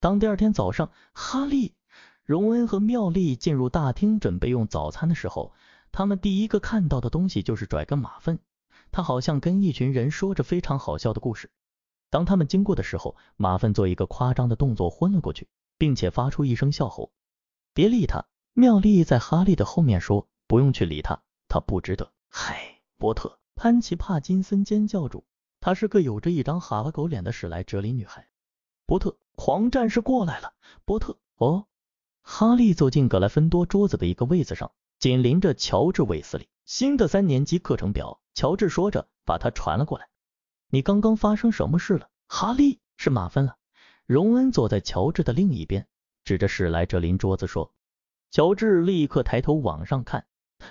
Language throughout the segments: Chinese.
当第二天早上，哈利、荣恩和妙丽进入大厅准备用早餐的时候，他们第一个看到的东西就是拽根马粪。他好像跟一群人说着非常好笑的故事。当他们经过的时候，马粪做一个夸张的动作昏了过去，并且发出一声笑吼。别理他，妙丽在哈利的后面说：“不用去理他，他不值得。”嗨，波特，潘奇帕金森尖叫住，她是个有着一张哈巴狗脸的史莱哲林女孩。波特，狂战士过来了。波特，哦，哈利走进格莱芬多桌子的一个位子上，紧邻着乔治韦斯利。新的三年级课程表，乔治说着，把它传了过来。你刚刚发生什么事了？哈利，是马芬了。荣恩坐在乔治的另一边，指着史莱哲林桌子说。乔治立刻抬头往上看，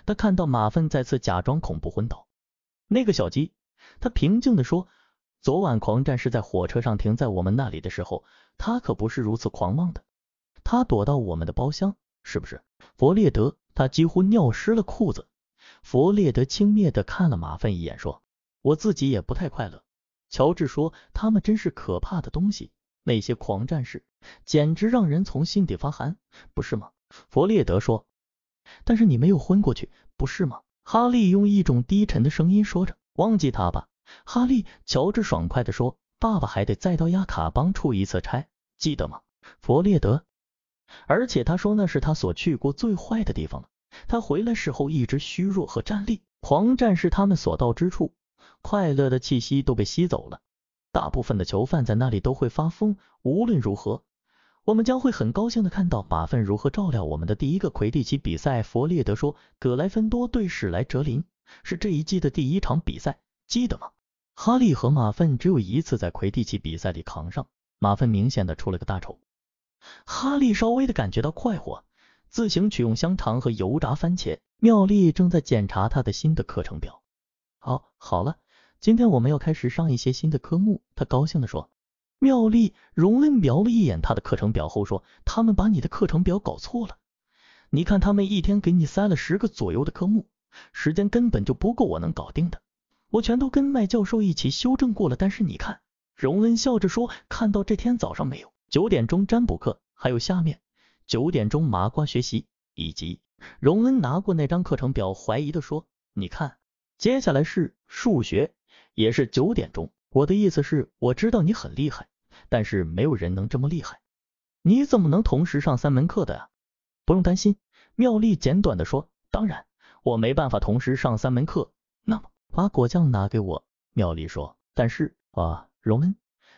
他看到马芬再次假装恐怖昏倒。那个小鸡，他平静的说，昨晚狂战士在火车上停在我们那里的时候，他可不是如此狂妄的。他躲到我们的包厢，是不是？弗列德，他几乎尿湿了裤子。弗列德轻蔑的看了马粪一眼，说：“我自己也不太快乐。”乔治说：“他们真是可怕的东西，那些狂战士简直让人从心底发寒，不是吗？”弗列德说：“但是你没有昏过去，不是吗？”哈利用一种低沉的声音说着：“忘记他吧。”哈利，乔治爽快的说：“爸爸还得再到亚卡邦出一次差，记得吗？”弗列德，而且他说那是他所去过最坏的地方了。他回来时候一直虚弱和站立，狂战是他们所到之处，快乐的气息都被吸走了。大部分的囚犯在那里都会发疯。无论如何，我们将会很高兴的看到马粪如何照料我们的第一个魁地奇比赛。弗列德说：“格莱芬多对史莱哲林是这一季的第一场比赛，记得吗？”哈利和马粪只有一次在魁地奇比赛里扛上，马粪明显的出了个大丑。哈利稍微的感觉到快活。自行取用香肠和油炸番茄。妙丽正在检查她的新的课程表。好，好了，今天我们要开始上一些新的科目。她高兴地说。妙丽，荣恩瞄了一眼他的课程表后说：“他们把你的课程表搞错了。你看，他们一天给你塞了十个左右的科目，时间根本就不够我能搞定的。我全都跟麦教授一起修正过了。但是你看，荣恩笑着说，看到这天早上没有？九点钟占卜课，还有下面。”九点钟麻瓜学习，以及荣恩拿过那张课程表，怀疑的说：“你看，接下来是数学，也是九点钟。我的意思是，我知道你很厉害，但是没有人能这么厉害。你怎么能同时上三门课的呀？不用担心。”妙丽简短的说：“当然，我没办法同时上三门课。把果酱拿给我。”妙丽说：“但是啊，荣恩，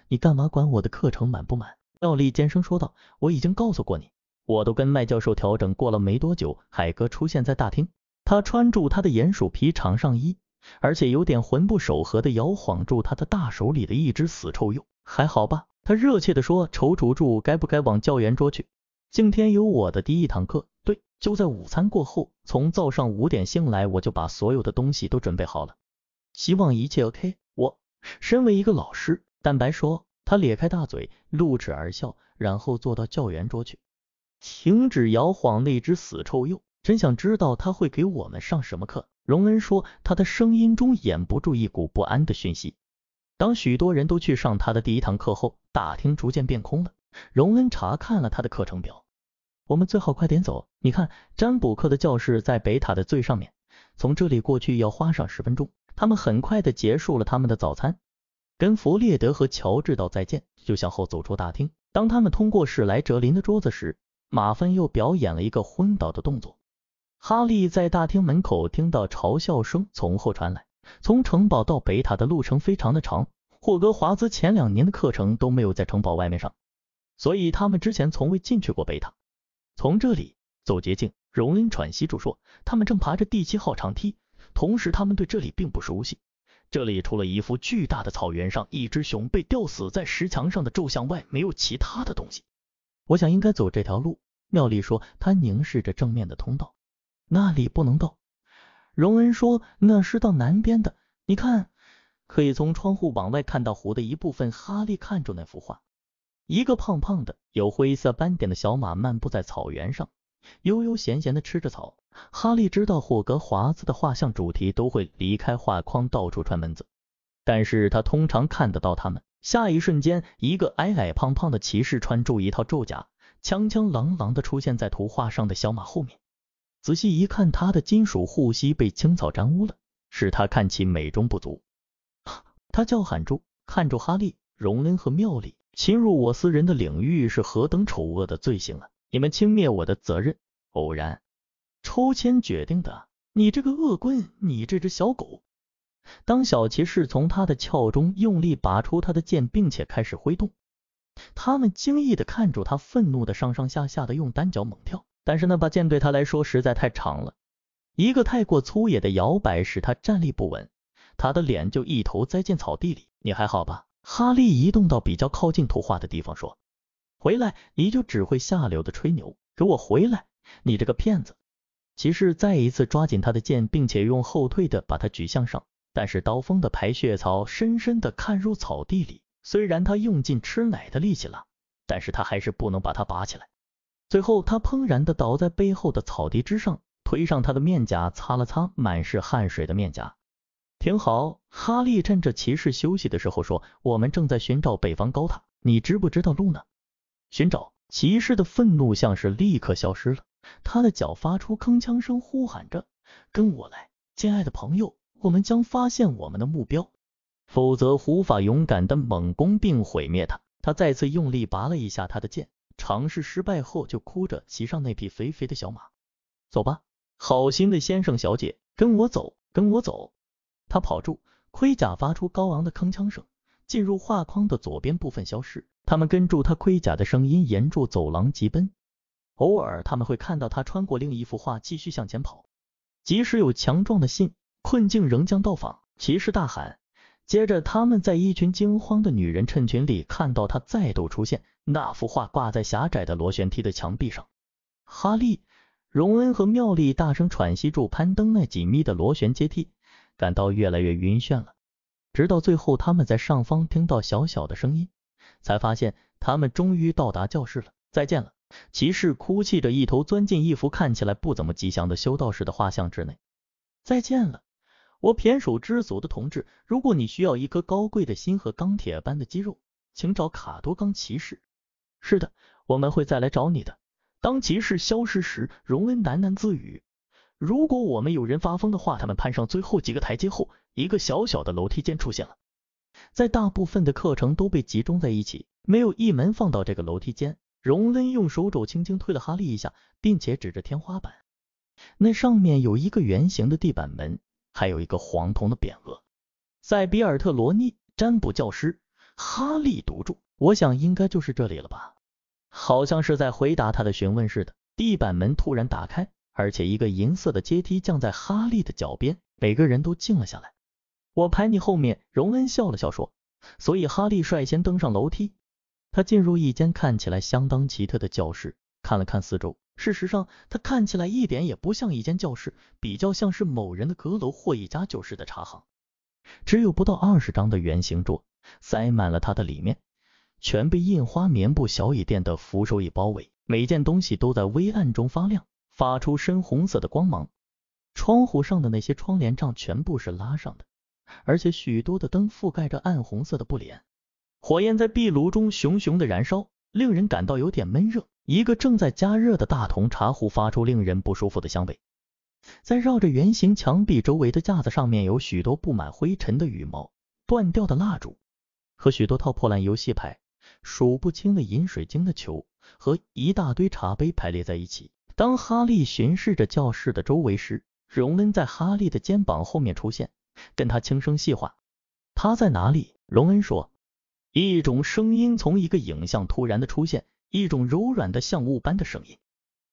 你干嘛管我的课程满不满？”妙丽尖声说道：“我已经告诉过你。”我都跟麦教授调整过了没多久，海哥出现在大厅。他穿住他的鼹鼠皮长上衣，而且有点魂不守舍的摇晃住他的大手里的一只死臭鼬。还好吧？他热切的说，踌躇住该不该往教员桌去。今天有我的第一堂课，对，就在午餐过后。从早上五点醒来，我就把所有的东西都准备好了。希望一切 OK。我身为一个老师，蛋白说。他咧开大嘴，露齿而笑，然后坐到教员桌去。停止摇晃那只死臭鼬！真想知道他会给我们上什么课。荣恩说，他的声音中掩不住一股不安的讯息。当许多人都去上他的第一堂课后，大厅逐渐变空了。荣恩查看了他的课程表。我们最好快点走。你看，占卜课的教室在北塔的最上面，从这里过去要花上十分钟。他们很快的结束了他们的早餐，跟弗列德和乔治道再见，就向后走出大厅。当他们通过史莱哲林的桌子时，马芬又表演了一个昏倒的动作。哈利在大厅门口听到嘲笑声从后传来。从城堡到北塔的路程非常的长。霍格华兹前两年的课程都没有在城堡外面上，所以他们之前从未进去过北塔。从这里走捷径，荣恩喘息住说，他们正爬着第七号长梯，同时他们对这里并不熟悉。这里除了一幅巨大的草原上一只熊被吊死在石墙上的咒像外，没有其他的东西。我想应该走这条路，妙丽说。她凝视着正面的通道，那里不能到。荣恩说，那是到南边的。你看，可以从窗户往外看到湖的一部分。哈利看着那幅画，一个胖胖的、有灰色斑点的小马漫步在草原上，悠悠闲闲的吃着草。哈利知道霍格华兹的画像主题都会离开画框到处串门子，但是他通常看得到他们。下一瞬间，一个矮矮胖胖的骑士穿着一套胄甲，锵锵啷啷的出现在图画上的小马后面。仔细一看，他的金属护膝被青草沾污了，使他看起美中不足。他叫喊住，看住哈利、荣恩和妙丽，侵入我私人的领域是何等丑恶的罪行啊！你们轻蔑我的责任，偶然抽签决定的。你这个恶棍，你这只小狗！当小骑士从他的鞘中用力拔出他的剑，并且开始挥动，他们惊异的看住他，愤怒的上上下下的用单脚猛跳。但是那把剑对他来说实在太长了，一个太过粗野的摇摆使他站立不稳，他的脸就一头栽进草地里。你还好吧？哈利移动到比较靠近图画的地方说：“回来，你就只会下流的吹牛，给我回来，你这个骗子！”骑士再一次抓紧他的剑，并且用后退的把他举向上，但是刀锋的排血槽深深的看入草地里。虽然他用尽吃奶的力气了，但是他还是不能把它拔起来。最后，他砰然的倒在背后的草地之上，推上他的面颊，擦了擦满是汗水的面颊。挺好，哈利趁着骑士休息的时候说：“我们正在寻找北方高塔，你知不知道路呢？”寻找骑士的愤怒像是立刻消失了。他的脚发出铿锵声，呼喊着：“跟我来，亲爱的朋友，我们将发现我们的目标，否则无法勇敢的猛攻并毁灭他。”他再次用力拔了一下他的剑，尝试失败后就哭着骑上那匹肥肥的小马。走吧，好心的先生小姐，跟我走，跟我走。他跑住，盔甲发出高昂的铿锵声，进入画框的左边部分消失。他们跟住他盔甲的声音，沿着走廊疾奔。偶尔他们会看到他穿过另一幅画，继续向前跑。即使有强壮的信，困境仍将到访。骑士大喊。接着，他们在一群惊慌的女人衬裙里看到他再度出现。那幅画挂在狭窄的螺旋梯的墙壁上。哈利、荣恩和妙丽大声喘息住攀登那紧密的螺旋阶梯，感到越来越晕眩了。直到最后，他们在上方听到小小的声音，才发现他们终于到达教室了。再见了。骑士哭泣着，一头钻进一幅看起来不怎么吉祥的修道士的画像之内。再见了，我偏手知足的同志。如果你需要一颗高贵的心和钢铁般的肌肉，请找卡多冈骑士。是的，我们会再来找你的。当骑士消失时，荣恩喃喃自语：“如果我们有人发疯的话。”他们攀上最后几个台阶后，一个小小的楼梯间出现了。在大部分的课程都被集中在一起，没有一门放到这个楼梯间。荣恩用手肘轻轻推了哈利一下，并且指着天花板，那上面有一个圆形的地板门，还有一个黄铜的匾额。塞比尔特罗尼占卜教师。哈利读住，我想应该就是这里了吧？好像是在回答他的询问似的。地板门突然打开，而且一个银色的阶梯降在哈利的脚边，每个人都静了下来。我排你后面。荣恩笑了笑说。所以哈利率先登上楼梯。他进入一间看起来相当奇特的教室，看了看四周。事实上，他看起来一点也不像一间教室，比较像是某人的阁楼或一家旧式的茶行。只有不到二十张的圆形桌，塞满了它的里面，全被印花棉布小椅垫的扶手椅包围，每件东西都在微暗中发亮，发出深红色的光芒。窗户上的那些窗帘帐全部是拉上的，而且许多的灯覆盖着暗红色的布帘。火焰在壁炉中熊熊的燃烧，令人感到有点闷热。一个正在加热的大铜茶壶发出令人不舒服的香味。在绕着圆形墙壁周围的架子上面有许多布满灰尘的羽毛、断掉的蜡烛和许多套破烂游戏牌，数不清的饮水晶的球和一大堆茶杯排列在一起。当哈利巡视着教室的周围时，荣恩在哈利的肩膀后面出现，跟他轻声细话：“他在哪里？”荣恩说。一种声音从一个影像突然的出现，一种柔软的像雾般的声音。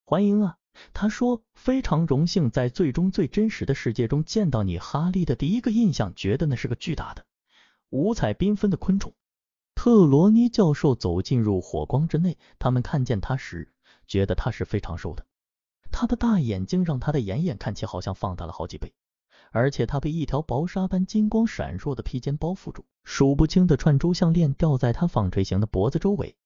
欢迎啊，他说，非常荣幸在最终最真实的世界中见到你。哈利的第一个印象觉得那是个巨大的、五彩缤纷的昆虫。特罗尼教授走进入火光之内，他们看见他时，觉得他是非常瘦的。他的大眼睛让他的眼眼看起好像放大了好几倍。而且他被一条薄纱般金光闪烁的披肩包覆住，数不清的串珠项链吊在他纺锤形的脖子周围，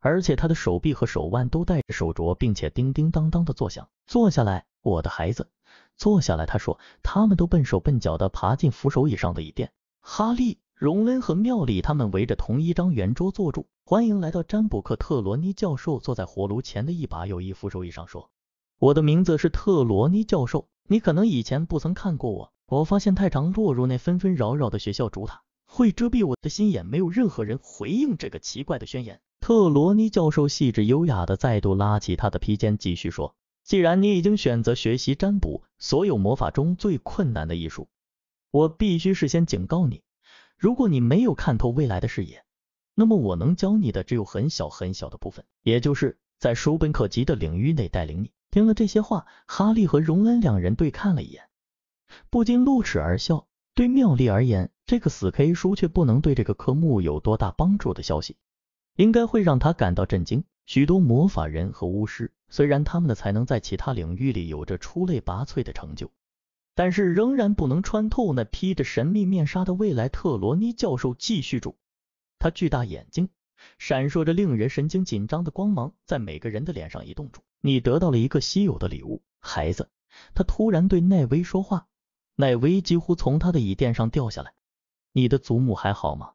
而且他的手臂和手腕都戴着手镯，并且叮叮当当的作响。坐下来，我的孩子，坐下来。他说，他们都笨手笨脚的爬进扶手椅上的椅垫。哈利、荣恩和妙丽他们围着同一张圆桌坐住。欢迎来到占卜课，特罗尼教授坐在火炉前的一把友谊扶手椅上说：“我的名字是特罗尼教授，你可能以前不曾看过我。我发现太常落入那纷纷扰扰的学校主塔，会遮蔽我的心眼。没有任何人回应这个奇怪的宣言。”特罗尼教授细致优雅的再度拉起他的披肩，继续说：“既然你已经选择学习占卜，所有魔法中最困难的艺术，我必须事先警告你，如果你没有看透未来的视野。”那么我能教你的只有很小很小的部分，也就是在书本可及的领域内带领你。听了这些话，哈利和荣恩两人对看了一眼，不禁露齿而笑。对妙丽而言，这个死 K 书却不能对这个科目有多大帮助的消息，应该会让他感到震惊。许多魔法人和巫师，虽然他们的才能在其他领域里有着出类拔萃的成就，但是仍然不能穿透那披着神秘面纱的未来。特罗尼教授继续住。他巨大眼睛闪烁着令人神经紧张的光芒，在每个人的脸上移动住。你得到了一个稀有的礼物，孩子。他突然对奈威说话，奈威几乎从他的椅垫上掉下来。你的祖母还好吗？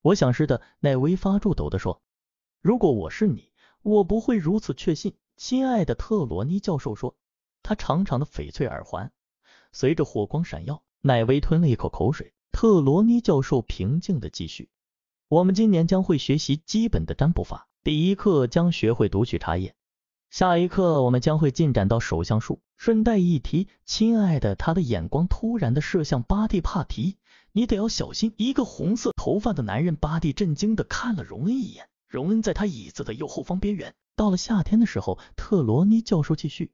我想是的。奈威发住抖的说。如果我是你，我不会如此确信。亲爱的特罗尼教授说。他长长的翡翠耳环随着火光闪耀。奈威吞了一口口水。特罗尼教授平静的继续。我们今年将会学习基本的占卜法，第一课将学会读取茶叶，下一课我们将会进展到手相术。顺带一提，亲爱的，他的眼光突然的射向巴蒂帕提，你得要小心。一个红色头发的男人，巴蒂震惊的看了荣恩一眼，荣恩在他椅子的右后方边缘。到了夏天的时候，特罗尼教授继续，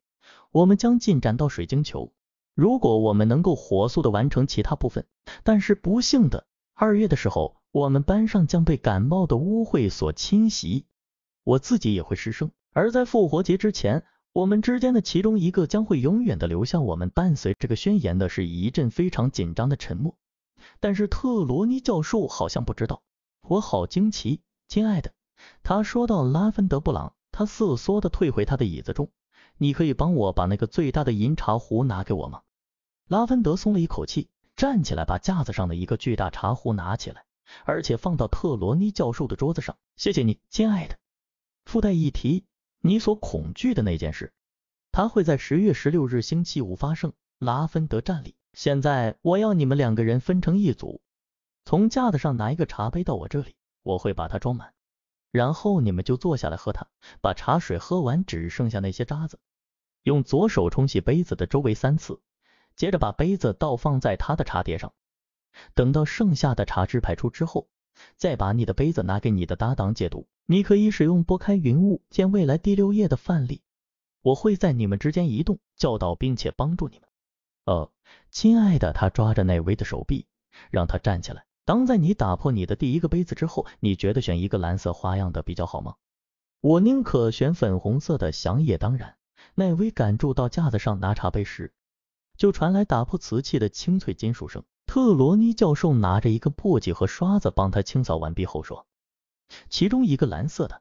我们将进展到水晶球。如果我们能够火速的完成其他部分，但是不幸的，二月的时候。我们班上将被感冒的污秽所侵袭，我自己也会失声。而在复活节之前，我们之间的其中一个将会永远的留下我们。伴随这个宣言的是一阵非常紧张的沉默。但是特罗尼教授好像不知道，我好惊奇，亲爱的，他说到拉芬德布朗，他瑟缩的退回他的椅子中。你可以帮我把那个最大的银茶壶拿给我吗？拉芬德松了一口气，站起来把架子上的一个巨大茶壶拿起来。而且放到特罗尼教授的桌子上。谢谢你，亲爱的。附带一提，你所恐惧的那件事，它会在十月十六日星期五发生。拉芬德站里。现在我要你们两个人分成一组，从架子上拿一个茶杯到我这里，我会把它装满，然后你们就坐下来喝它，把茶水喝完，只剩下那些渣子。用左手冲洗杯子的周围三次，接着把杯子倒放在他的茶碟上。等到剩下的茶汁排出之后，再把你的杯子拿给你的搭档解读。你可以使用拨开云雾见未来第六页的范例。我会在你们之间移动，教导并且帮助你们。呃，亲爱的，他抓着奈威的手臂，让他站起来。当在你打破你的第一个杯子之后，你觉得选一个蓝色花样的比较好吗？我宁可选粉红色的。想也当然。奈威赶住到架子上拿茶杯时，就传来打破瓷器的清脆金属声。特罗尼教授拿着一个簸箕和刷子帮他清扫完毕后说：“其中一个蓝色的。”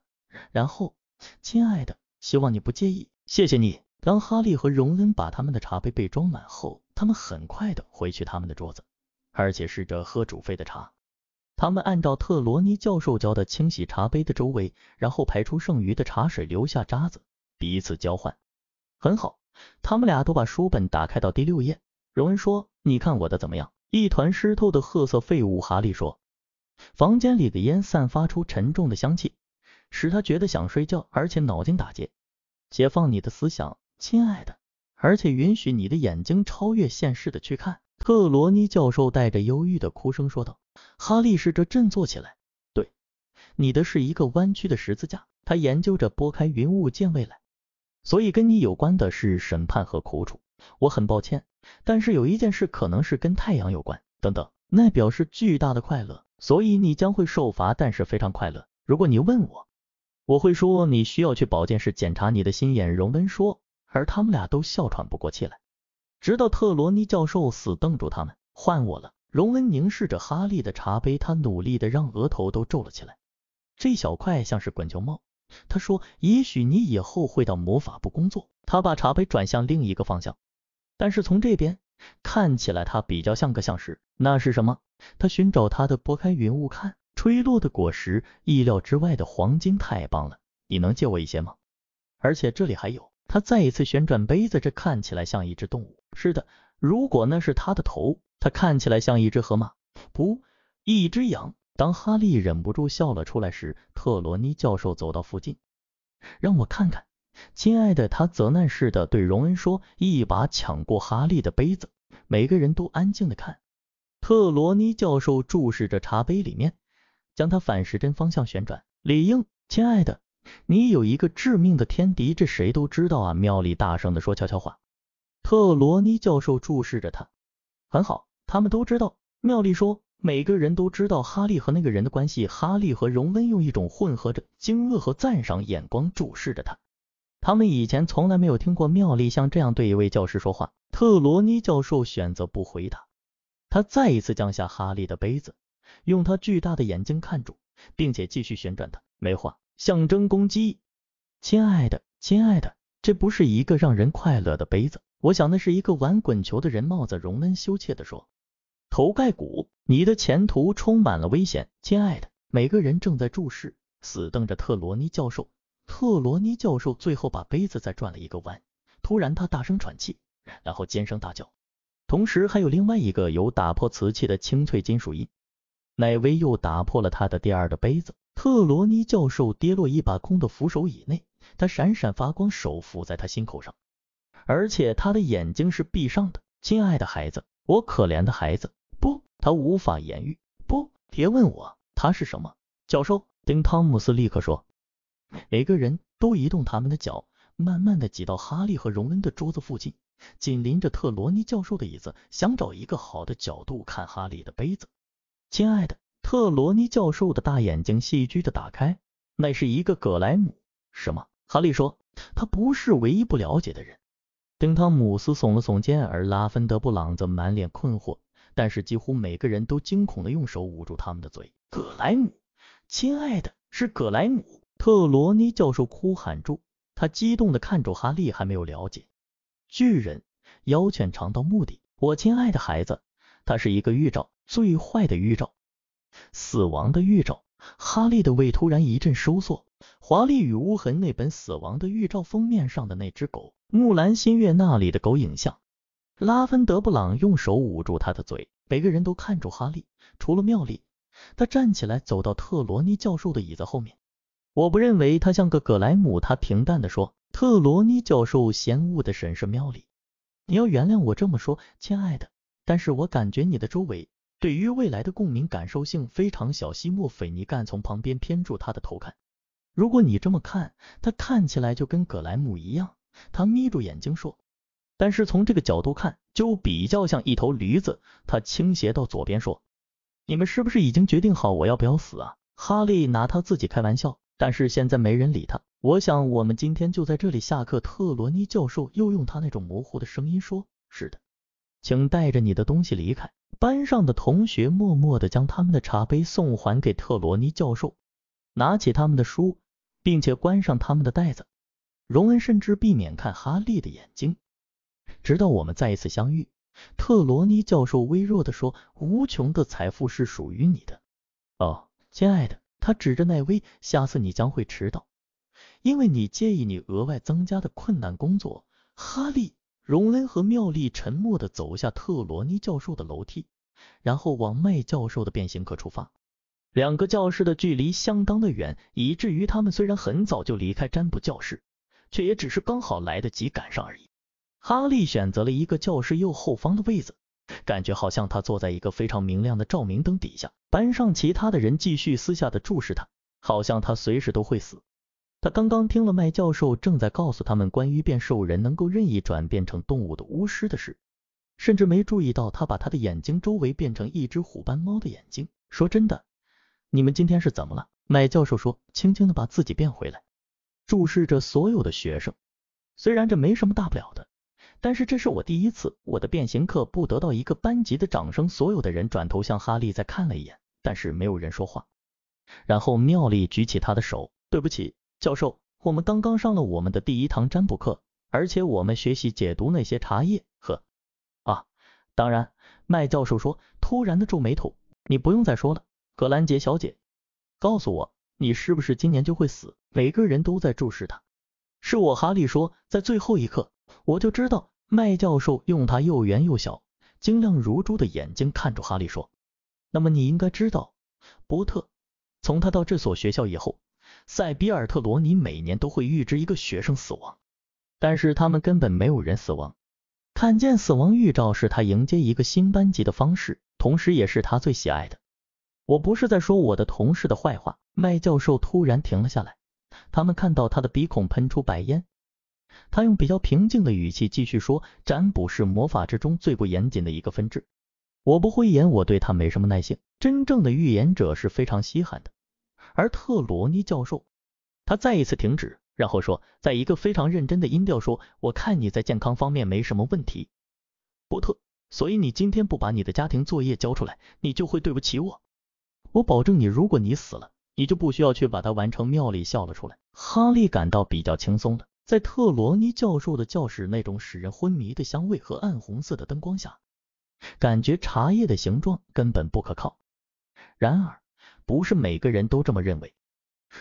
然后，亲爱的，希望你不介意，谢谢你。当哈利和荣恩把他们的茶杯被装满后，他们很快的回去他们的桌子，而且试着喝煮沸的茶。他们按照特罗尼教授教的清洗茶杯的周围，然后排出剩余的茶水，留下渣子，彼此交换。很好，他们俩都把书本打开到第六页。荣恩说：“你看我的怎么样？”一团湿透的褐色废物，哈利说。房间里的烟散发出沉重的香气，使他觉得想睡觉，而且脑筋打结。解放你的思想，亲爱的，而且允许你的眼睛超越现实的去看。特罗尼教授带着忧郁的哭声说道。哈利试着振作起来。对，你的是一个弯曲的十字架。他研究着拨开云雾见未来，所以跟你有关的是审判和苦楚。我很抱歉。但是有一件事可能是跟太阳有关，等等，那表示巨大的快乐，所以你将会受罚，但是非常快乐。如果你问我，我会说你需要去保健室检查你的心眼。荣恩说，而他们俩都笑喘不过气来，直到特罗尼教授死瞪住他们。换我了，荣恩凝视着哈利的茶杯，他努力的让额头都皱了起来。这小块像是滚球帽。他说，也许你以后会到魔法部工作。他把茶杯转向另一个方向。但是从这边，看起来它比较像个像石。那是什么？他寻找他的，拨开云雾看，吹落的果实，意料之外的黄金，太棒了！你能借我一些吗？而且这里还有。他再一次旋转杯子，这看起来像一只动物。是的，如果那是他的头，它看起来像一只河马，不，一只羊。当哈利忍不住笑了出来时，特罗尼教授走到附近，让我看看，亲爱的，他责难似的对荣恩说，一把抢过哈利的杯子。每个人都安静的看。特罗尼教授注视着茶杯里面，将它反时针方向旋转。理应，亲爱的，你有一个致命的天敌，这谁都知道啊！妙丽大声的说悄悄话。特罗尼教授注视着他，很好，他们都知道。妙丽说，每个人都知道哈利和那个人的关系。哈利和荣恩用一种混合着惊愕和赞赏眼光注视着他，他们以前从来没有听过妙丽像这样对一位教师说话。特罗尼教授选择不回答。他再一次降下哈利的杯子，用他巨大的眼睛看住，并且继续旋转它。没话，象征攻击。亲爱的，亲爱的，这不是一个让人快乐的杯子。我想那是一个玩滚球的人帽子。荣恩羞怯地说：“头盖骨，你的前途充满了危险，亲爱的。”每个人正在注视，死瞪着特罗尼教授。特罗尼教授最后把杯子再转了一个弯，突然他大声喘气，然后尖声大叫。同时还有另外一个有打破瓷器的清脆金属音。奈威又打破了他的第二的杯子。特罗尼教授跌落一把空的扶手椅内，他闪闪发光，手扶在他心口上，而且他的眼睛是闭上的。亲爱的孩子，我可怜的孩子，不，他无法言喻。不，别问我他是什么。教授，丁汤姆斯立刻说。每个人都移动他们的脚，慢慢的挤到哈利和荣恩的桌子附近。紧邻着特罗尼教授的椅子，想找一个好的角度看哈利的杯子。亲爱的，特罗尼教授的大眼睛戏剧的打开，那是一个葛莱姆。什么？哈利说，他不是唯一不了解的人。丁汤姆斯耸了耸肩，而拉芬德布朗则满脸困惑。但是几乎每个人都惊恐的用手捂住他们的嘴。葛莱姆，亲爱的，是葛莱姆！特罗尼教授哭喊住，他激动的看着哈利，还没有了解。巨人妖犬尝到目的，我亲爱的孩子，它是一个预兆，最坏的预兆，死亡的预兆。哈利的胃突然一阵收缩。华丽与无痕那本死亡的预兆封面上的那只狗，木兰新月那里的狗影像。拉芬德布朗用手捂住他的嘴。每个人都看住哈利，除了妙丽。他站起来，走到特罗尼教授的椅子后面。我不认为他像个葛莱姆，他平淡的说。特罗尼教授嫌恶的审视妙丽，你要原谅我这么说，亲爱的，但是我感觉你的周围对于未来的共鸣感受性非常小。西莫菲尼干从旁边偏住他的头看，如果你这么看，他看起来就跟葛莱姆一样。他眯住眼睛说，但是从这个角度看，就比较像一头驴子。他倾斜到左边说，你们是不是已经决定好我要不要死啊？哈利拿他自己开玩笑，但是现在没人理他。我想，我们今天就在这里下课。特罗尼教授又用他那种模糊的声音说：“是的，请带着你的东西离开。”班上的同学默默的将他们的茶杯送还给特罗尼教授，拿起他们的书，并且关上他们的袋子。荣恩甚至避免看哈利的眼睛，直到我们再一次相遇。特罗尼教授微弱的说：“无穷的财富是属于你的。”哦，亲爱的，他指着奈威，下次你将会迟到。因为你介意你额外增加的困难工作，哈利、荣恩和妙丽沉默的走下特罗尼教授的楼梯，然后往麦教授的变形课出发。两个教室的距离相当的远，以至于他们虽然很早就离开占卜教室，却也只是刚好来得及赶上而已。哈利选择了一个教室右后方的位子，感觉好像他坐在一个非常明亮的照明灯底下。班上其他的人继续私下的注视他，好像他随时都会死。他刚刚听了麦教授正在告诉他们关于变兽人能够任意转变成动物的巫师的事，甚至没注意到他把他的眼睛周围变成一只虎斑猫的眼睛。说真的，你们今天是怎么了？麦教授说，轻轻的把自己变回来，注视着所有的学生。虽然这没什么大不了的，但是这是我第一次，我的变形课不得到一个班级的掌声。所有的人转头向哈利再看了一眼，但是没有人说话。然后妙丽举起他的手，对不起。教授，我们刚刚上了我们的第一堂占卜课，而且我们学习解读那些茶叶。呵，啊，当然，麦教授说，突然的皱眉头，你不用再说了，格兰杰小姐，告诉我，你是不是今年就会死？每个人都在注视他。是我，哈利说，在最后一刻，我就知道。麦教授用他又圆又小、晶亮如珠的眼睛看着哈利说：“那么你应该知道，波特，从他到这所学校以后，塞比尔特罗尼每年都会预知一个学生死亡，但是他们根本没有人死亡。看见死亡预兆是他迎接一个新班级的方式，同时也是他最喜爱的。我不是在说我的同事的坏话。”麦教授突然停了下来，他们看到他的鼻孔喷出白烟。他用比较平静的语气继续说：“占卜是魔法之中最不严谨的一个分支。我不会演，我对他没什么耐性。真正的预言者是非常稀罕的。”而特罗尼教授，他再一次停止，然后说，在一个非常认真的音调说：“我看你在健康方面没什么问题，波特，所以你今天不把你的家庭作业交出来，你就会对不起我。我保证你，如果你死了，你就不需要去把它完成。”妙丽笑了出来，哈利感到比较轻松了。在特罗尼教授的教室那种使人昏迷的香味和暗红色的灯光下，感觉茶叶的形状根本不可靠。然而，不是每个人都这么认为。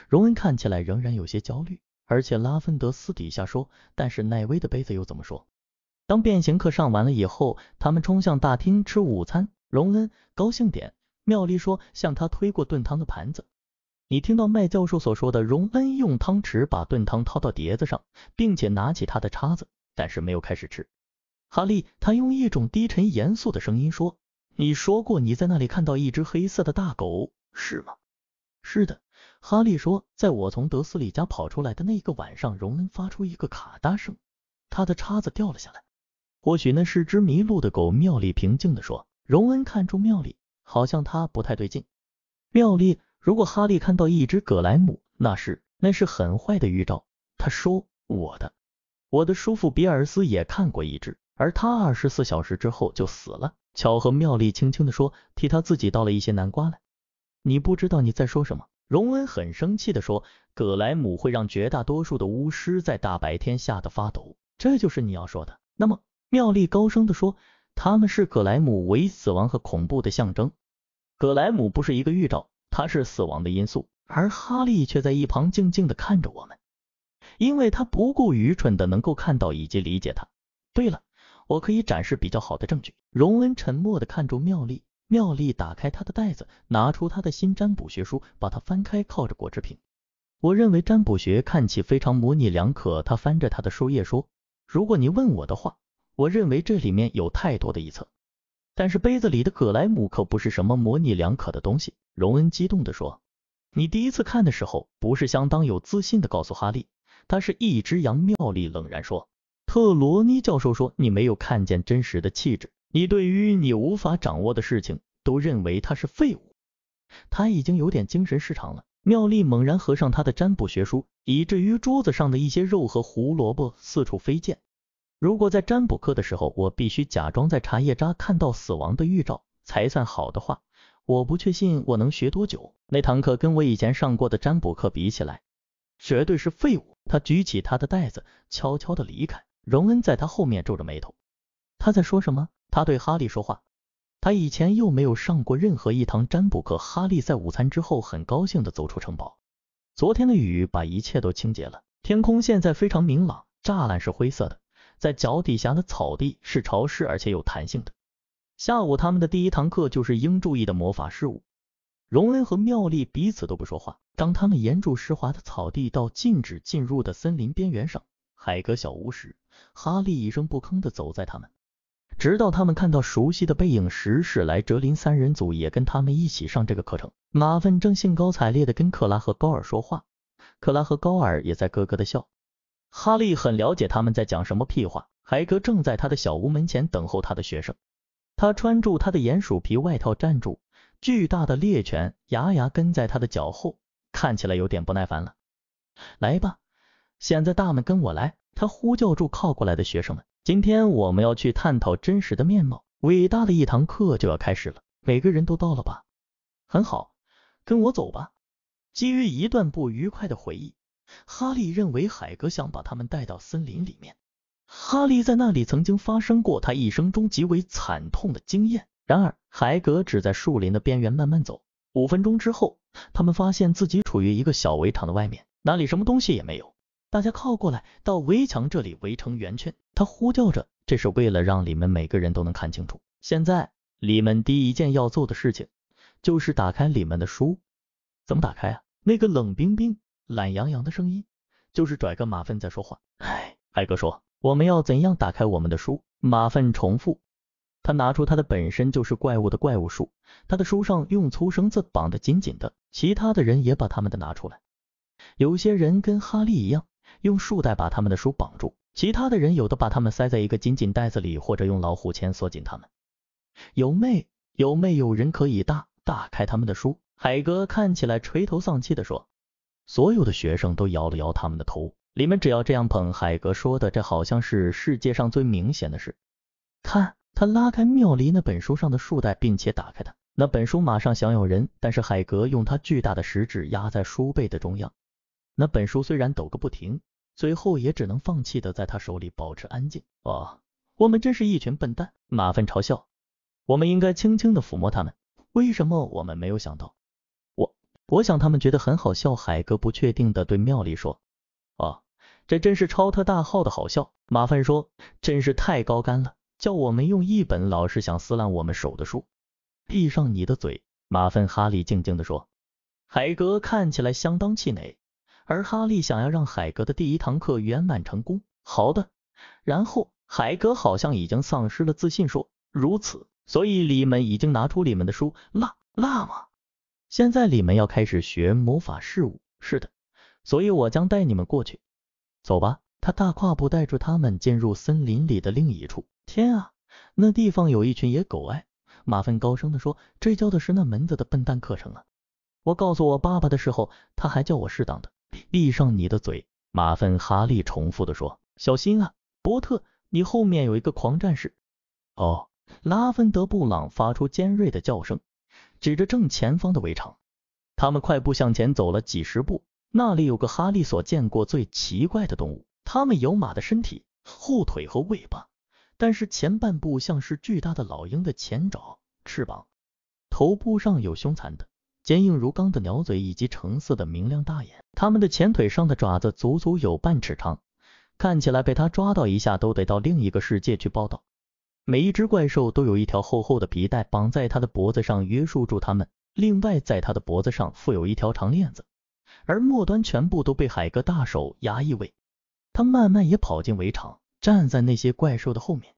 荣恩看起来仍然有些焦虑，而且拉芬德私底下说：“但是奈威的杯子又怎么说？”当变形课上完了以后，他们冲向大厅吃午餐。荣恩高兴点，妙丽说，向他推过炖汤的盘子。你听到麦教授所说的，荣恩用汤匙把炖汤掏到碟子上，并且拿起他的叉子，但是没有开始吃。哈利，他用一种低沉严肃的声音说：“你说过你在那里看到一只黑色的大狗，是吗？”“是的。”哈利说，“在我从德斯里家跑出来的那个晚上，荣恩发出一个咔嗒声，他的叉子掉了下来。或许那是只迷路的狗。”妙丽平静地说。荣恩看出妙丽好像他不太对劲。妙丽。如果哈利看到一只葛莱姆，那是那是很坏的预兆。他说：“我的我的叔父比尔斯也看过一只，而他二十四小时之后就死了。”巧合，妙丽轻轻的说，替他自己倒了一些南瓜来。你不知道你在说什么。荣恩很生气的说：“葛莱姆会让绝大多数的巫师在大白天吓得发抖，这就是你要说的。”那么，妙丽高声的说：“他们是葛莱姆为死亡和恐怖的象征。葛莱姆不是一个预兆。”他是死亡的因素，而哈利却在一旁静静的看着我们，因为他不顾愚蠢的能够看到以及理解他。对了，我可以展示比较好的证据。荣恩沉默的看着妙丽，妙丽打开他的袋子，拿出他的新占卜学书，把它翻开，靠着果汁瓶。我认为占卜学看起非常模棱两可。他翻着他的书页说：“如果你问我的话，我认为这里面有太多的臆测。但是杯子里的葛莱姆可不是什么模棱两可的东西。”荣恩激动地说：“你第一次看的时候，不是相当有自信的告诉哈利，他是一只羊。”妙丽冷然说：“特罗尼教授说你没有看见真实的气质，你对于你无法掌握的事情都认为他是废物。”他已经有点精神失常了。妙丽猛然合上他的占卜学书，以至于桌子上的一些肉和胡萝卜四处飞溅。如果在占卜课的时候，我必须假装在茶叶渣看到死亡的预兆才算好的话。我不确信我能学多久。那堂课跟我以前上过的占卜课比起来，绝对是废物。他举起他的袋子，悄悄的离开。荣恩在他后面皱着眉头。他在说什么？他对哈利说话。他以前又没有上过任何一堂占卜课。哈利在午餐之后很高兴的走出城堡。昨天的雨把一切都清洁了，天空现在非常明朗。栅栏是灰色的，在脚底下的草地是潮湿而且有弹性的。下午他们的第一堂课就是应注意的魔法事务。荣恩和妙丽彼此都不说话。当他们沿着湿滑的草地到禁止进入的森林边缘上，海格小屋时，哈利一声不吭的走在他们，直到他们看到熟悉的背影时，史莱哲林三人组也跟他们一起上这个课程。马粪正兴高采烈的跟克拉和高尔说话，克拉和高尔也在咯咯的笑。哈利很了解他们在讲什么屁话。海格正在他的小屋门前等候他的学生。他穿住他的鼹鼠皮外套站住，巨大的猎犬牙牙跟在他的脚后，看起来有点不耐烦了。来吧，现在大们跟我来！他呼叫住靠过来的学生们。今天我们要去探讨真实的面貌。伟大的一堂课就要开始了，每个人都到了吧？很好，跟我走吧。基于一段不愉快的回忆，哈利认为海格想把他们带到森林里面。哈利在那里曾经发生过他一生中极为惨痛的经验。然而，海格只在树林的边缘慢慢走。五分钟之后，他们发现自己处于一个小围场的外面，那里什么东西也没有。大家靠过来，到围墙这里围成圆圈。他呼叫着，这是为了让里面每个人都能看清楚。现在，里面第一件要做的事情就是打开里面的书。怎么打开啊？那个冷冰冰、懒洋洋的声音，就是拽个马粪在说话。哎，海格说，我们要怎样打开我们的书？马粪重复。他拿出他的本身就是怪物的怪物书，他的书上用粗绳子绑得紧紧的。其他的人也把他们的拿出来。有些人跟哈利一样，用束带把他们的书绑住；其他的人有的把他们塞在一个紧紧袋子里，或者用老虎钳锁紧他们。有没有没有人可以大打开他们的书？海格看起来垂头丧气的说。所有的学生都摇了摇他们的头。你们只要这样捧。海格说的，这好像是世界上最明显的事。看。他拉开妙丽那本书上的束带，并且打开它。那本书马上想咬人，但是海格用他巨大的食指压在书背的中央。那本书虽然抖个不停，最后也只能放弃的在他手里保持安静。哦，我们真是一群笨蛋！马粪嘲笑。我们应该轻轻的抚摸他们。为什么我们没有想到？我我想他们觉得很好笑。海格不确定的对妙丽说：“哦，这真是超特大号的好笑。”马粪说：“真是太高干了。”叫我们用一本老是想撕烂我们手的书。闭上你的嘴，马粪哈利静静地说。海格看起来相当气馁，而哈利想要让海格的第一堂课圆满成功。好的。然后海格好像已经丧失了自信，说：“如此，所以你们已经拿出你们的书，辣辣吗？现在你们要开始学魔法事物。是的，所以我将带你们过去。走吧。”他大跨步带着他们进入森林里的另一处。天啊，那地方有一群野狗哎！马粪高声地说：“这教的是那门子的笨蛋课程啊！我告诉我爸爸的时候，他还叫我适当的。”闭上你的嘴！马粪哈利重复的说：“小心啊，波特，你后面有一个狂战士。”哦，拉芬德布朗发出尖锐的叫声，指着正前方的围场。他们快步向前走了几十步，那里有个哈利所见过最奇怪的动物，它们有马的身体、后腿和尾巴。但是前半部像是巨大的老鹰的前爪、翅膀，头部上有凶残的、坚硬如钢的鸟嘴以及橙色的明亮大眼。它们的前腿上的爪子足足有半尺长，看起来被它抓到一下都得到另一个世界去报道。每一只怪兽都有一条厚厚的皮带绑在它的脖子上约束住它们，另外在它的脖子上附有一条长链子，而末端全部都被海格大手压一尾。他慢慢也跑进围场。站在那些怪兽的后面，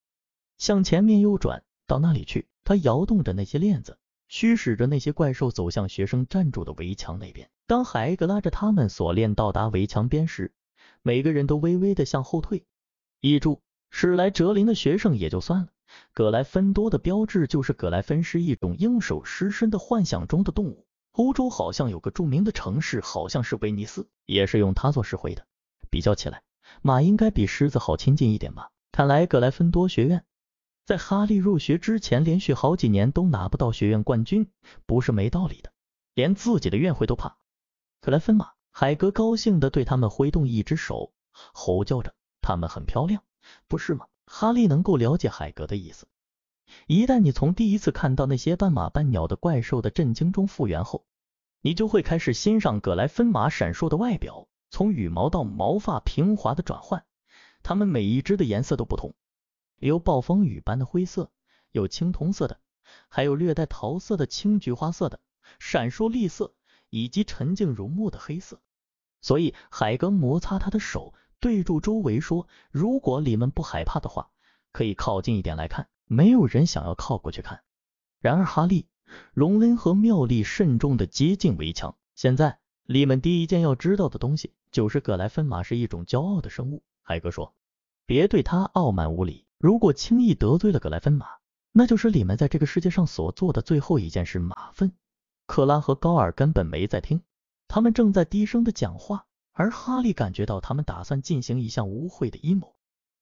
向前面右转到那里去。他摇动着那些链子，驱使着那些怪兽走向学生站住的围墙那边。当海格拉着他们锁链到达围墙边时，每个人都微微的向后退。一注：史莱哲林的学生也就算了，葛莱芬多的标志就是葛莱芬是一种应手失身的幻想中的动物。欧洲好像有个著名的城市，好像是威尼斯，也是用它做石灰的。比较起来。马应该比狮子好亲近一点吧？看来格莱芬多学院在哈利入学之前连续好几年都拿不到学院冠军，不是没道理的。连自己的院徽都怕。格莱芬马，海格高兴的对他们挥动一只手，吼叫着：“他们很漂亮，不是吗？”哈利能够了解海格的意思。一旦你从第一次看到那些半马半鸟的怪兽的震惊中复原后，你就会开始欣赏葛莱芬马闪烁的外表。从羽毛到毛发平滑的转换，它们每一只的颜色都不同，有暴风雨般的灰色，有青铜色的，还有略带桃色的青菊花色的，闪烁栗色，以及沉静如墨的黑色。所以海格摩擦他的手，对住周围说：“如果你们不害怕的话，可以靠近一点来看。”没有人想要靠过去看。然而哈利、荣恩和妙丽慎重的接近围墙。现在。你们第一件要知道的东西就是葛莱芬马是一种骄傲的生物。海格说：“别对他傲慢无礼。如果轻易得罪了葛莱芬马，那就是你们在这个世界上所做的最后一件事。”马粪。克拉和高尔根本没在听，他们正在低声的讲话，而哈利感觉到他们打算进行一项污秽的阴谋。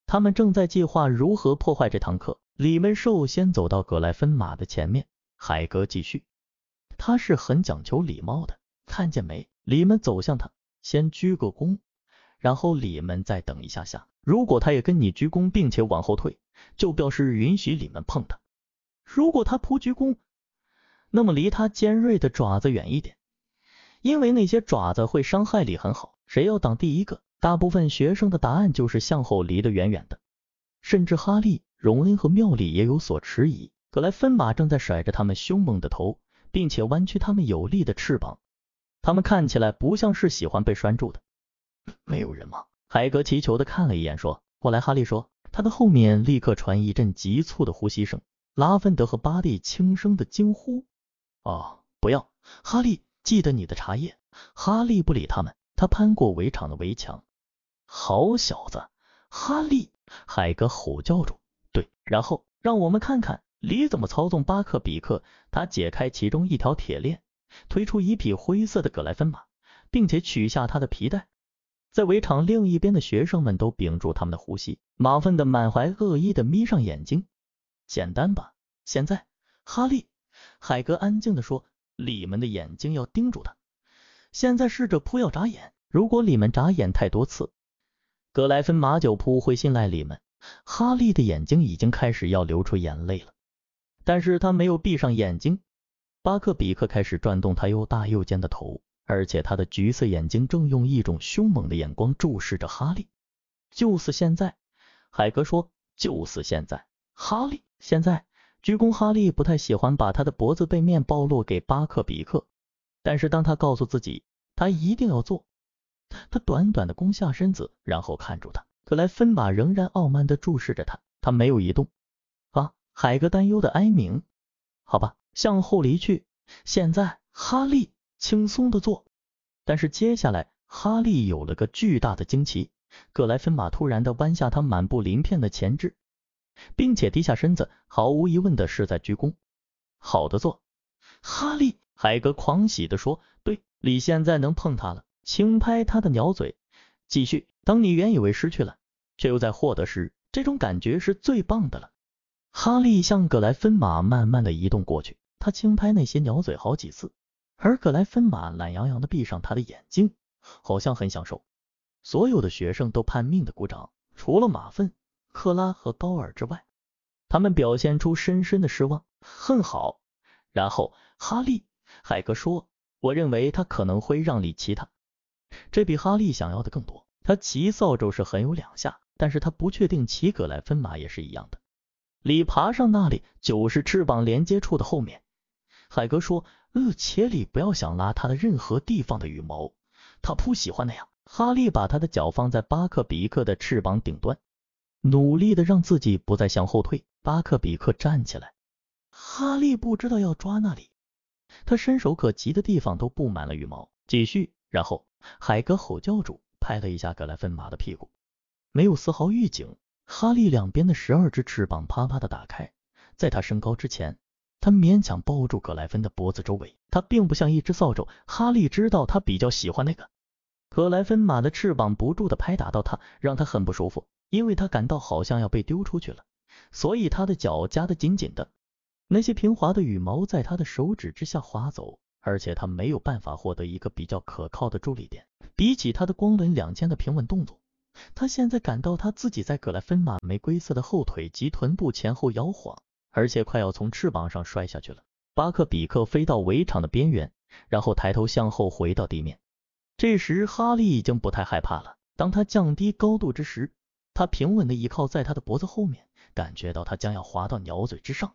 他们正在计划如何破坏这堂课。你们首先走到葛莱芬马的前面。海格继续：“他是很讲求礼貌的，看见没？”你们走向他，先鞠个躬，然后你们再等一下下。如果他也跟你鞠躬，并且往后退，就表示允许你们碰他。如果他不鞠躬，那么离他尖锐的爪子远一点，因为那些爪子会伤害李很好。谁要当第一个？大部分学生的答案就是向后离得远远的，甚至哈利、荣恩和妙丽也有所迟疑。格莱芬马正在甩着他们凶猛的头，并且弯曲他们有力的翅膀，他们看起来不像是喜欢被拴住的。没有人吗？海格祈求的看了一眼，说：“我来。”哈利说。他的后面立刻传一阵急促的呼吸声，拉芬德和巴蒂轻声的惊呼：“哦，不要！哈利，记得你的茶叶。”哈利不理他们，他攀过围场的围墙。好小子，哈利！海格吼叫住。对，然后让我们看看李怎么操纵巴克比克。他解开其中一条铁链，推出一匹灰色的格莱芬马，并且取下他的皮带。在围场另一边的学生们都屏住他们的呼吸。马粪的满怀恶意的眯上眼睛。简单吧？现在，哈利，海格安静的说，里们的眼睛要盯住他。现在试着扑要眨眼，如果里面眨眼太多次，格莱芬马酒扑会信赖里们。哈利的眼睛已经开始要流出眼泪了，但是他没有闭上眼睛。巴克比克开始转动他又大又尖的头。而且他的橘色眼睛正用一种凶猛的眼光注视着哈利。就是现在，海格说，就是现在，哈利，现在鞠躬。哈利不太喜欢把他的脖子背面暴露给巴克比克，但是当他告诉自己他一定要做，他短短的弓下身子，然后看住他。克莱芬马仍然傲慢的注视着他，他没有移动。海格担忧的哀鸣。好吧，向后离去。现在，哈利。轻松的做，但是接下来哈利有了个巨大的惊奇，格莱芬马突然的弯下他满布鳞片的前肢，并且低下身子，毫无疑问的是在鞠躬。好的做，哈利，海格狂喜的说，对，你现在能碰他了，轻拍他的鸟嘴，继续。当你原以为失去了，却又在获得时，这种感觉是最棒的了。哈利向格莱芬马慢慢的移动过去，他轻拍那些鸟嘴好几次。而格莱芬马懒洋洋的闭上他的眼睛，好像很享受。所有的学生都拼命的鼓掌，除了马粪、克拉和高尔之外，他们表现出深深的失望。很好。然后哈利、海格说：“我认为他可能会让你骑他。”这比哈利想要的更多。他骑扫帚是很有两下，但是他不确定骑格莱芬马也是一样的。李爬上那里，就是翅膀连接处的后面。海格说。呃，且里不要想拉他的任何地方的羽毛，他不喜欢那样。哈利把他的脚放在巴克比克的翅膀顶端，努力的让自己不再向后退。巴克比克站起来，哈利不知道要抓那里，他伸手可及的地方都布满了羽毛。继续，然后海格吼叫住，拍了一下格莱芬马的屁股，没有丝毫预警。哈利两边的十二只翅膀啪啪的打开，在他升高之前。他勉强抱住格莱芬的脖子周围，他并不像一只扫帚。哈利知道他比较喜欢那个。格莱芬马的翅膀不住的拍打到他，让他很不舒服，因为他感到好像要被丢出去了，所以他的脚夹得紧紧的。那些平滑的羽毛在他的手指之下滑走，而且他没有办法获得一个比较可靠的助力点。比起他的光轮两千的平稳动作，他现在感到他自己在格莱芬马玫瑰色的后腿及臀部前后摇晃。而且快要从翅膀上摔下去了。巴克比克飞到围场的边缘，然后抬头向后回到地面。这时哈利已经不太害怕了。当他降低高度之时，他平稳的倚靠在他的脖子后面，感觉到他将要滑到鸟嘴之上。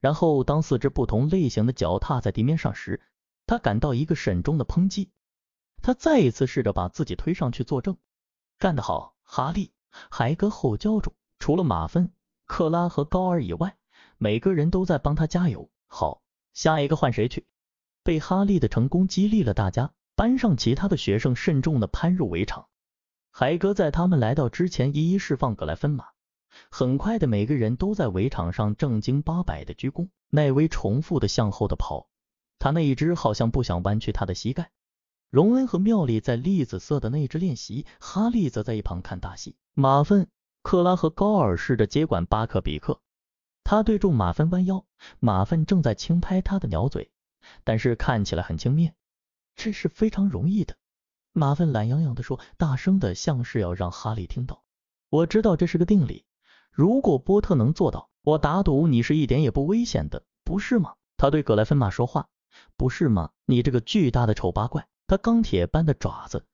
然后当四只不同类型的脚踏在地面上时，他感到一个沈重的抨击。他再一次试着把自己推上去作证。干得好，哈利！海格吼叫住。除了马芬、克拉和高尔以外。每个人都在帮他加油。好，下一个换谁去？被哈利的成功激励了大家。班上其他的学生慎重的攀入围场。海格在他们来到之前一一释放格莱芬马。很快的，每个人都在围场上正经八百的鞠躬。奈威重复的向后的跑，他那一只好像不想弯曲他的膝盖。荣恩和妙丽在栗子色的那只练习，哈利则在一旁看大戏。马粪、克拉和高尔试着接管巴克比克。他对住马粪弯腰，马粪正在轻拍他的鸟嘴，但是看起来很轻蔑。这是非常容易的，马粪懒洋洋的说，大声的像是要让哈利听到。我知道这是个定理，如果波特能做到，我打赌你是一点也不危险的，不是吗？他对格莱芬玛说话，不是吗？你这个巨大的丑八怪！他钢铁般的爪子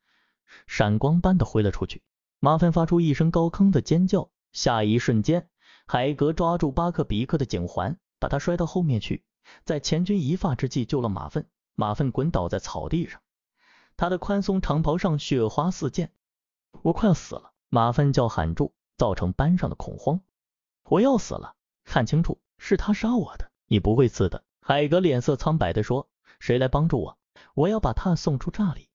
闪光般的挥了出去，马粪发出一声高亢的尖叫，下一瞬间，海格抓住巴克比克的颈环，把他摔到后面去，在千钧一发之际救了马粪。马粪滚倒在草地上。他的宽松长袍上血花四溅，我快要死了！马粪叫喊住，造成班上的恐慌。我要死了！看清楚，是他杀我的！你不会死的！海格脸色苍白的说：“谁来帮助我？我要把他送出栅里。”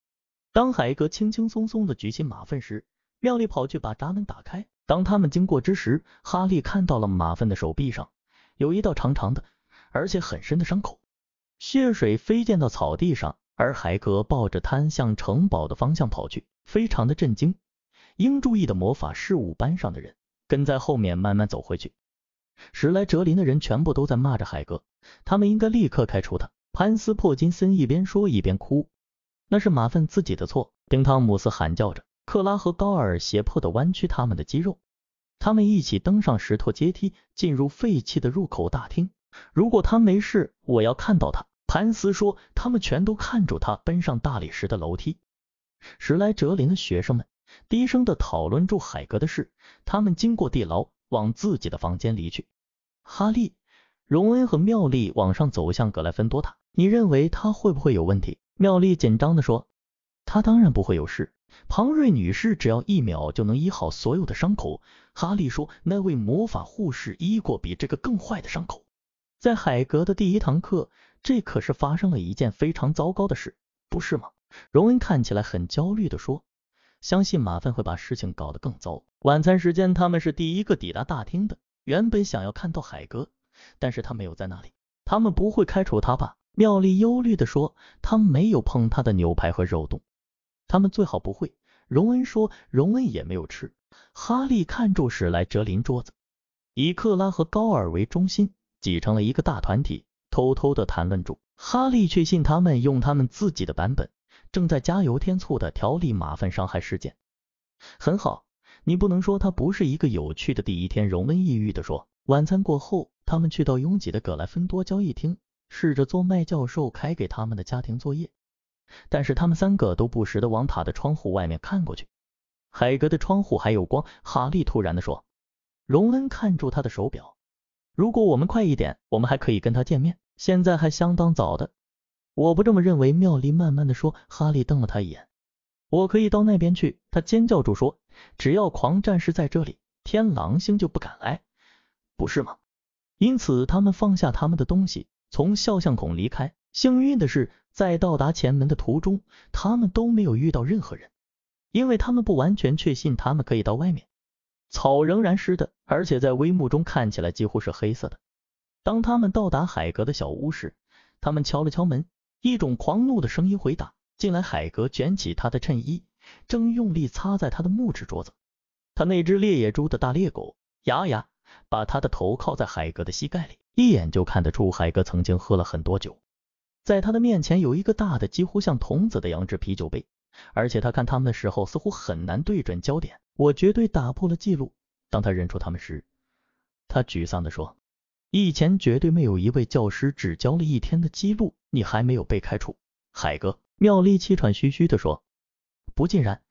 当海格轻轻松松的举起马粪时，妙丽跑去把闸门打开。当他们经过之时，哈利看到了马粪的手臂上有一道长长的而且很深的伤口，血水飞溅到草地上。而海格抱着摊向城堡的方向跑去，非常的震惊。应注意的魔法事务班上的人跟在后面慢慢走回去。史莱哲林的人全部都在骂着海格，他们应该立刻开除他。潘斯珀金森一边说一边哭，那是马粪自己的错。丁汤姆斯喊叫着，克拉和高尔胁迫的弯曲他们的肌肉。他们一起登上石头阶梯，进入废弃的入口大厅。如果他没事，我要看到他。潘斯说：“他们全都看着他奔上大理石的楼梯。”史莱哲林的学生们低声的讨论住海格的事。他们经过地牢，往自己的房间离去。哈利、荣恩和妙丽往上走向格莱芬多塔。你认为他会不会有问题？妙丽紧张的说：“他当然不会有事。庞瑞女士只要一秒就能医好所有的伤口。”哈利说：“那位魔法护士医过比这个更坏的伤口。”在海格的第一堂课。这可是发生了一件非常糟糕的事，不是吗？荣恩看起来很焦虑地说：“相信马粪会把事情搞得更糟。”晚餐时间，他们是第一个抵达大厅的。原本想要看到海格，但是他没有在那里。他们不会开除他吧？妙丽忧虑的说：“他没有碰他的牛排和肉冻，他们最好不会。”荣恩说：“荣恩也没有吃。”哈利看住史莱哲林桌子，以克拉和高尔为中心，挤成了一个大团体。偷偷的谈论住，哈利确信他们用他们自己的版本，正在加油添醋的调理马粪伤害事件。很好，你不能说它不是一个有趣的第一天。荣恩抑郁的说。晚餐过后，他们去到拥挤的格莱芬多交易厅，试着做麦教授开给他们的家庭作业，但是他们三个都不时的往塔的窗户外面看过去。海格的窗户还有光。哈利突然的说。荣恩看住他的手表。如果我们快一点，我们还可以跟他见面。现在还相当早的。我不这么认为。妙丽慢慢的说。哈利瞪了他一眼。我可以到那边去。他尖叫住说。只要狂战士在这里，天狼星就不敢来，不是吗？因此，他们放下他们的东西，从肖像孔离开。幸运的是，在到达前门的途中，他们都没有遇到任何人，因为他们不完全确信他们可以到外面。草仍然湿的，而且在微幕中看起来几乎是黑色的。当他们到达海格的小屋时，他们敲了敲门，一种狂怒的声音回答。进来，海格卷起他的衬衣，正用力擦在他的木质桌子。他那只猎野猪的大猎狗牙牙把他的头靠在海格的膝盖里，一眼就看得出海格曾经喝了很多酒。在他的面前有一个大的几乎像童子的羊脂啤酒杯。而且他看他们的时候似乎很难对准焦点。我绝对打破了记录。当他认出他们时，他沮丧地说：“以前绝对没有一位教师只教了一天的记录。你还没有被开除，海哥。”妙丽气喘吁吁地说：“不尽然。”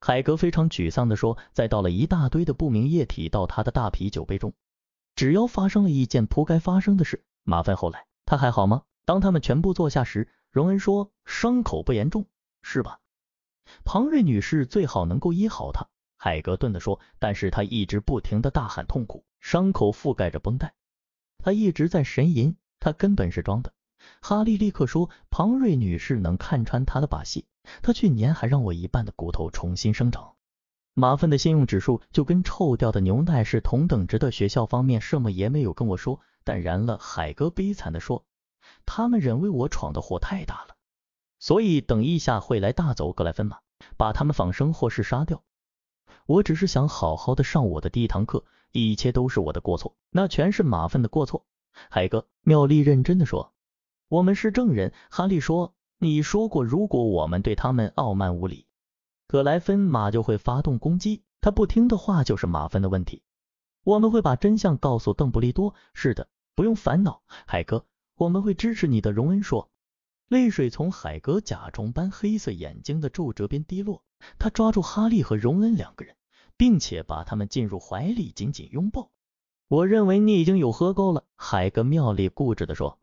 海格非常沮丧地说：“再倒了一大堆的不明液体到他的大啤酒杯中。只要发生了一件不该发生的事，麻烦后来他还好吗？”当他们全部坐下时，荣恩说：“伤口不严重，是吧？”庞瑞女士最好能够医好他，海格顿的说，但是他一直不停的大喊痛苦，伤口覆盖着绷带，他一直在呻吟，他根本是装的。哈利立刻说，庞瑞女士能看穿他的把戏，他去年还让我一半的骨头重新生长。马粪的信用指数就跟臭掉的牛奶是同等值的，学校方面什么也没有跟我说，但然了，海哥悲惨的说，他们认为我闯的祸太大了。所以等一下会来大走格莱芬玛，把他们仿生或是杀掉。我只是想好好的上我的第一堂课，一切都是我的过错，那全是马粪的过错。海哥，妙丽认真的说，我们是证人。哈利说，你说过如果我们对他们傲慢无礼，格莱芬马就会发动攻击，他不听的话就是马芬的问题。我们会把真相告诉邓布利多。是的，不用烦恼，海格，我们会支持你的。荣恩说。泪水从海格甲虫般黑色眼睛的皱褶边滴落，他抓住哈利和荣恩两个人，并且把他们进入怀里，紧紧拥抱。我认为你已经有喝够了，海格妙丽固执的说。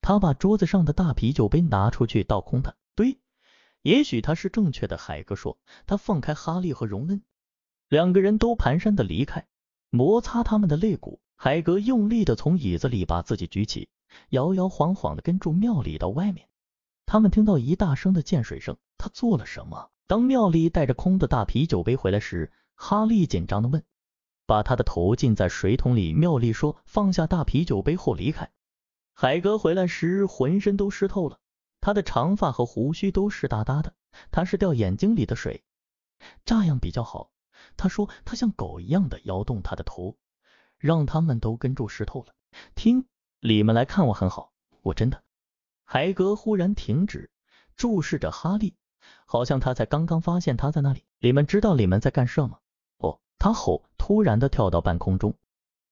他把桌子上的大啤酒杯拿出去倒空它。对，也许他是正确的，海格说。他放开哈利和荣恩，两个人都蹒跚的离开，摩擦他们的肋骨。海格用力的从椅子里把自己举起，摇摇晃晃的跟住妙丽到外面。他们听到一大声的溅水声，他做了什么？当妙丽带着空的大啤酒杯回来时，哈利紧张的问：“把他的头浸在水桶里。”妙丽说：“放下大啤酒杯后离开。”海格回来时浑身都湿透了，他的长发和胡须都湿哒哒的，他是掉眼睛里的水，这样比较好。他说他像狗一样的摇动他的头，让他们都跟住湿透了。听，你们来看我很好，我真的。海格忽然停止，注视着哈利，好像他才刚刚发现他在那里。你们知道你们在干什么？哦，他吼，突然的跳到半空中。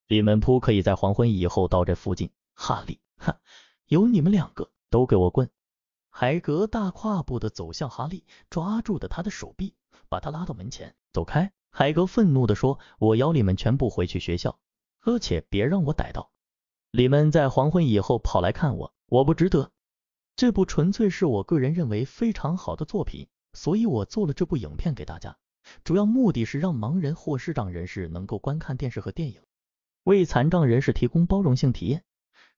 你们不可以在黄昏以后到这附近。哈利，哈，有你们两个，都给我滚！海格大跨步的走向哈利，抓住的他的手臂，把他拉到门前。走开！海格愤怒的说：“我要你们全部回去学校，而且别让我逮到你们在黄昏以后跑来看我，我不值得。”这部纯粹是我个人认为非常好的作品，所以我做了这部影片给大家。主要目的是让盲人或视障人士能够观看电视和电影，为残障人士提供包容性体验，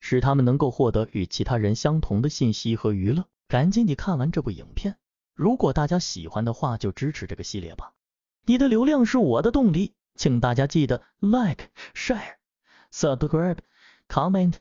使他们能够获得与其他人相同的信息和娱乐。赶紧你看完这部影片，如果大家喜欢的话，就支持这个系列吧。你的流量是我的动力，请大家记得 like、share、subscribe、comment。